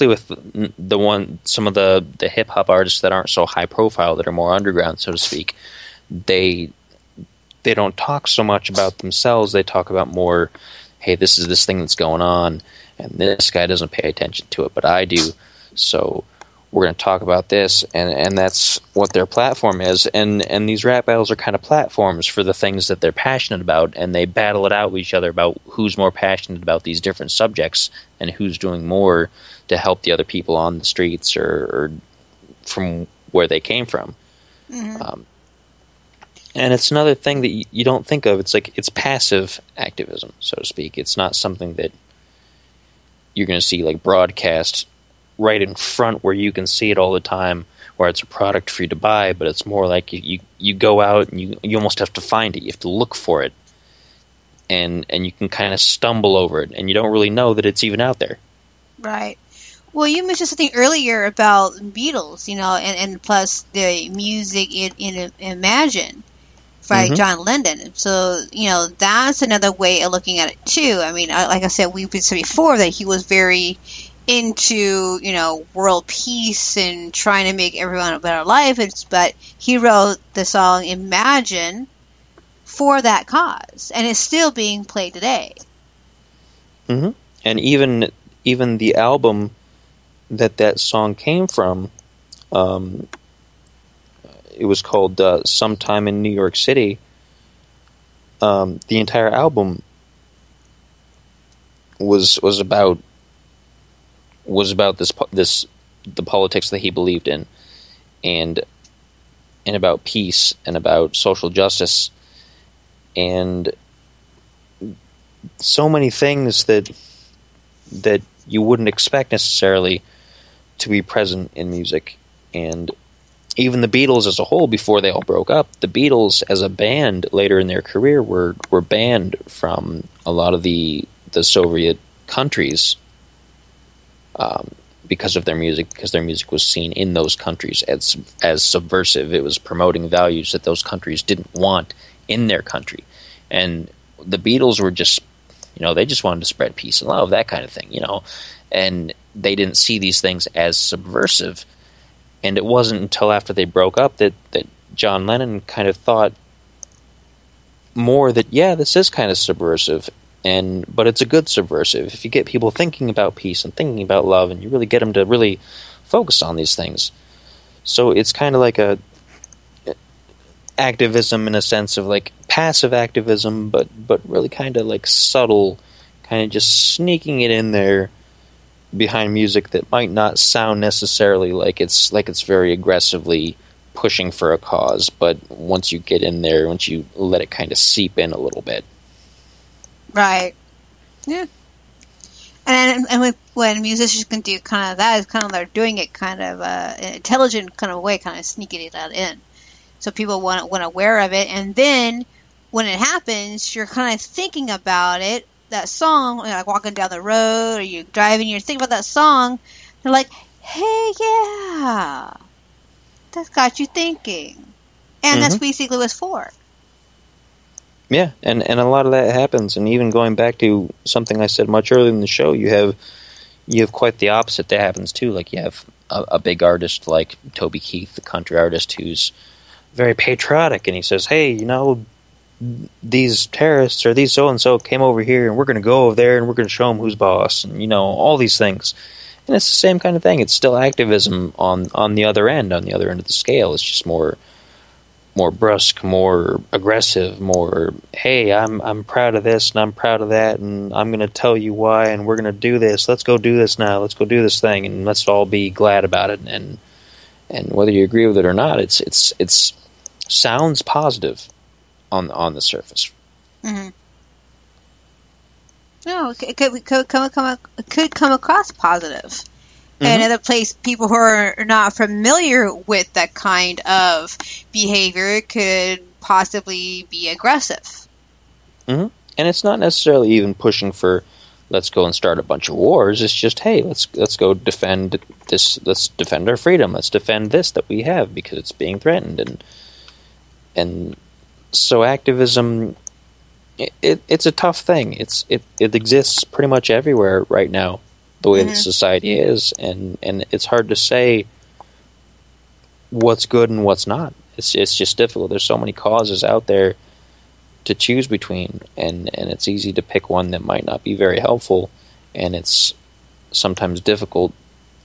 especially with the one some of the the hip hop artists that aren't so high profile that are more underground, so to speak. They they don't talk so much about themselves. They talk about more, hey, this is this thing that's going on, and this guy doesn't pay attention to it, but I do. So we're going to talk about this, and and that's what their platform is. And and these rap battles are kind of platforms for the things that they're passionate about, and they battle it out with each other about who's more passionate about these different subjects and who's doing more to help the other people on the streets or, or from where they came from. Mm-hmm. Um, and it's another thing that you, you don't think of. It's like it's passive activism, so to speak. It's not something that you're going to see like broadcast right in front where you can see it all the time where it's a product for you to buy but it's more like you, you, you go out and you, you almost have to find it you have to look for it and and you can kind of stumble over it and you don't really know that it's even out there right well you mentioned something earlier about beatles you know and, and plus the music in, in imagine by mm-hmm. John Lennon. So, you know, that's another way of looking at it too. I mean, like I said, we've been said before that he was very into you know world peace and trying to make everyone a better life. It's, but he wrote the song "Imagine" for that cause, and it's still being played today. Mm-hmm. And even even the album that that song came from, um, it was called uh, "Sometime in New York City." Um, the entire album was was about was about this this the politics that he believed in, and and about peace and about social justice, and so many things that that you wouldn't expect necessarily to be present in music, and even the Beatles as a whole before they all broke up, the Beatles as a band later in their career were were banned from a lot of the the Soviet countries um, because of their music, because their music was seen in those countries as as subversive. It was promoting values that those countries didn't want in their country, and the Beatles were just, you know, they just wanted to spread peace and love, that kind of thing, you know, and they didn't see these things as subversive. And it wasn't until after they broke up that that John Lennon kind of thought more that yeah, this is kind of subversive, and but it's a good subversive. If you get people thinking about peace and thinking about love and you really get them to really focus on these things. So it's kind of like a activism in a sense of like passive activism but but really kind of like subtle kind of just sneaking it in there behind music that might not sound necessarily like it's like it's very aggressively pushing for a cause. But once you get in there once you let it kind of seep in a little bit Right. Yeah. And and when, when musicians can do kind of that, it's kind of they're doing it kind of uh, an intelligent kind of way, kind of sneaking it out in, so people want want aware of it. And then when it happens, you're kind of thinking about it. That song, like walking down the road or you're driving, you're thinking about that song. They're like, "Hey, yeah, that's got you thinking," and mm-hmm. that's basically what it's for. Yeah, and, and a lot of that happens. And even going back to something I said much earlier in the show, you have you have quite the opposite that happens too. Like you have a, a big artist like Toby Keith, the country artist, who's very patriotic, and he says, "Hey, you know, these terrorists or these so and so came over here, and we're going to go over there, and we're going to show them who's boss, and you know, all these things." And it's the same kind of thing. It's still activism on on the other end, on the other end of the scale. It's just more more brusque, more aggressive, more hey, I'm I'm proud of this and I'm proud of that and I'm going to tell you why and we're going to do this. Let's go do this now. Let's go do this thing and let's all be glad about it and and whether you agree with it or not, it's it's it's sounds positive on on the surface. Mm-hmm. No, it could, could come could come across positive. Mm-hmm. Another place people who are not familiar with that kind of behavior could possibly be aggressive. Mm-hmm. And it's not necessarily even pushing for let's go and start a bunch of wars. It's just hey, let's let's go defend this. Let's defend our freedom. Let's defend this that we have because it's being threatened. And and so activism, it, it it's a tough thing. It's it it exists pretty much everywhere right now the way Mhm. that society is, and and it's hard to say what's good and what's not. It's it's just difficult. There's so many causes out there to choose between, and and it's easy to pick one that might not be very helpful, and it's sometimes difficult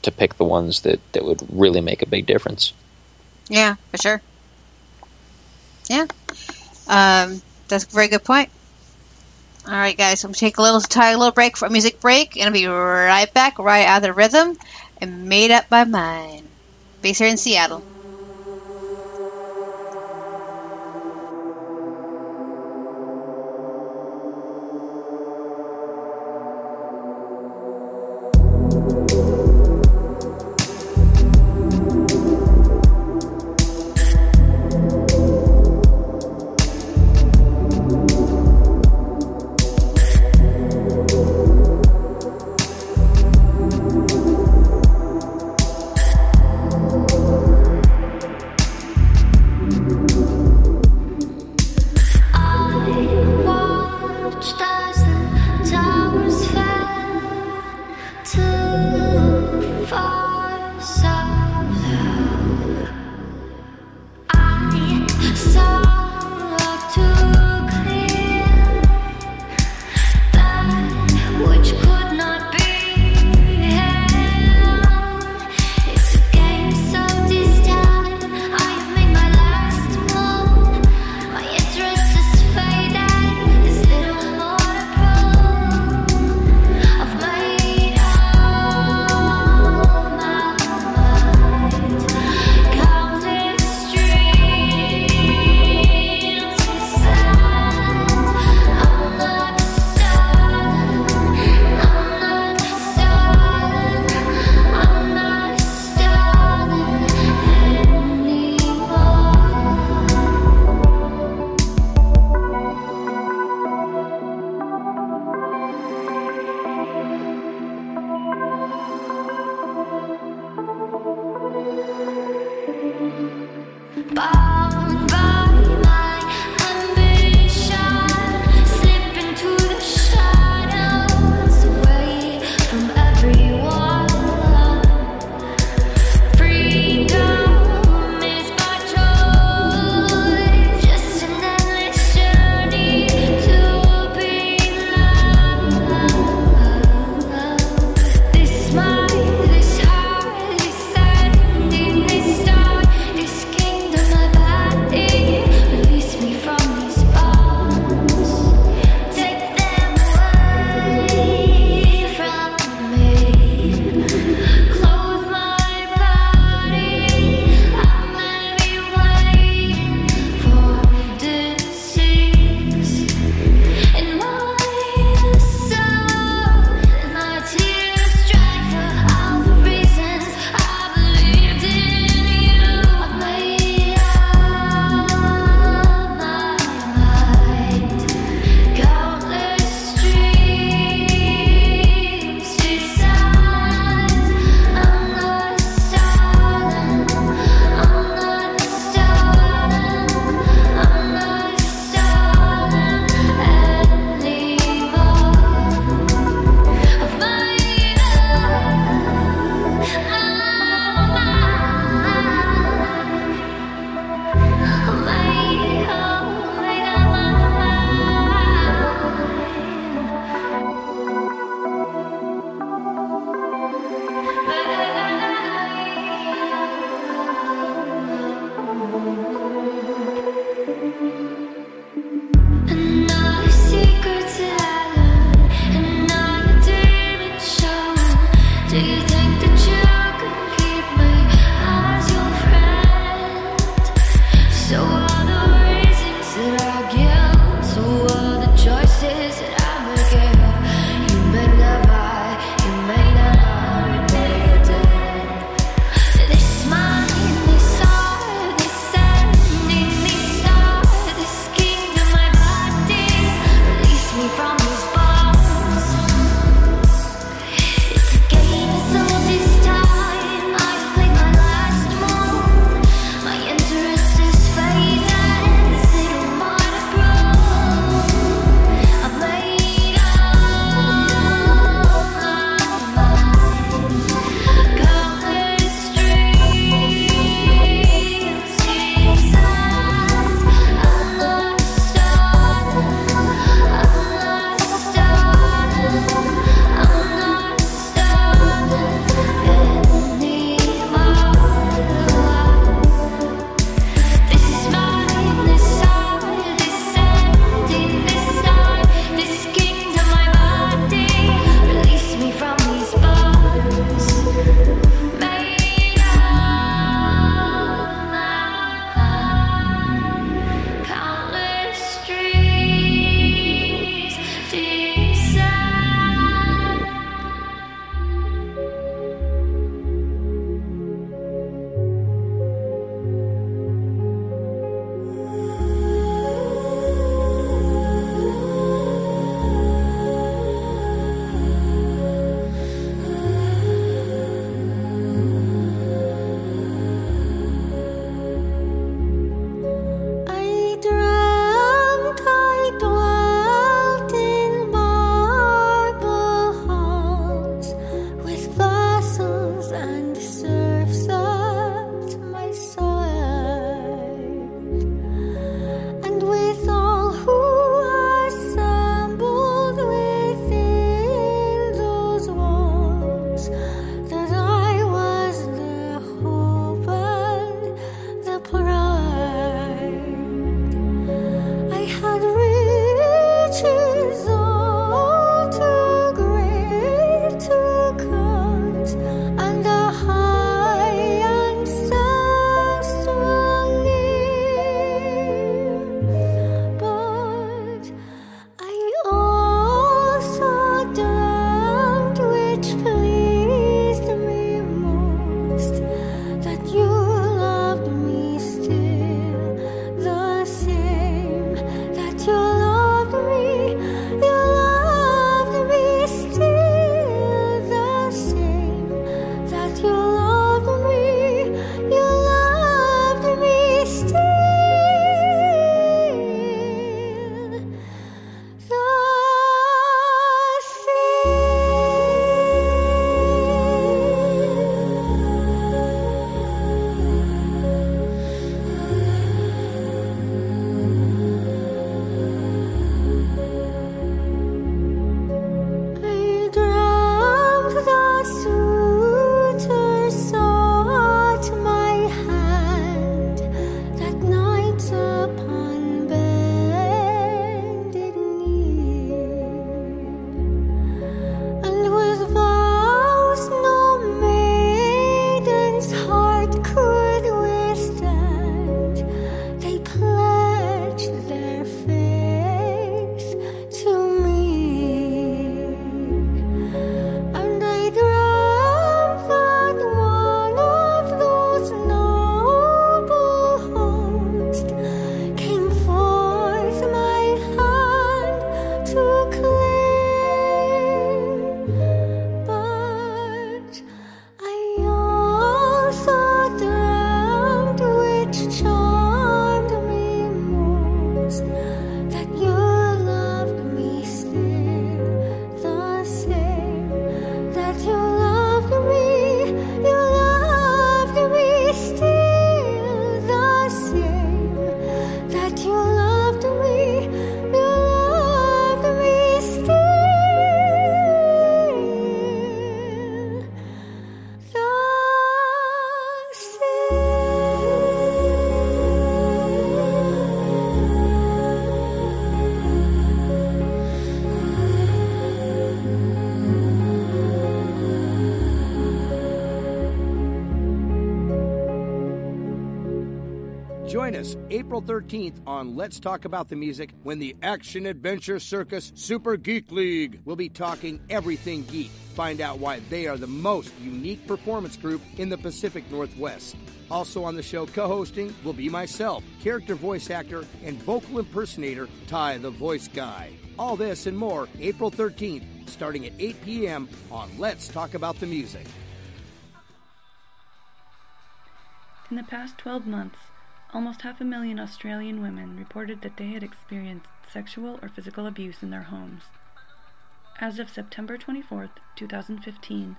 to pick the ones that that would really make a big difference. Yeah, for sure. Yeah. Um, that's a very good point. All right, guys. I'm gonna take a little a little break for a music break, and I'll be right back, right out of the rhythm, and made up my mind. Based here in Seattle. last. Join us April 13th on Let's Talk About the Music when the Action Adventure Circus Super Geek League will be talking everything geek. Find out why they are the most unique performance group in the Pacific Northwest. Also on the show co hosting will be myself, character voice actor and vocal impersonator Ty the Voice Guy. All this and more April 13th, starting at 8 p.m. on Let's Talk About the Music. In the past 12 months, almost half a million Australian women reported that they had experienced sexual or physical abuse in their homes. As of September 24, 2015,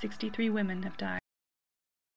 63 women have died.